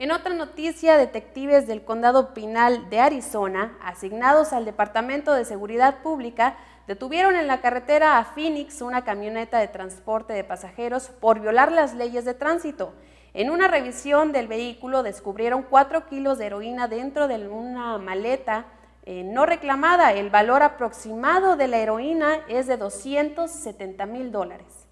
En otra noticia, detectives del condado Pinal de Arizona, asignados al Departamento de Seguridad Pública, detuvieron en la carretera a Phoenix una camioneta de transporte de pasajeros por violar las leyes de tránsito. En una revisión del vehículo descubrieron 4 kilos de heroína dentro de una maleta eh, no reclamada. El valor aproximado de la heroína es de 270 mil dólares.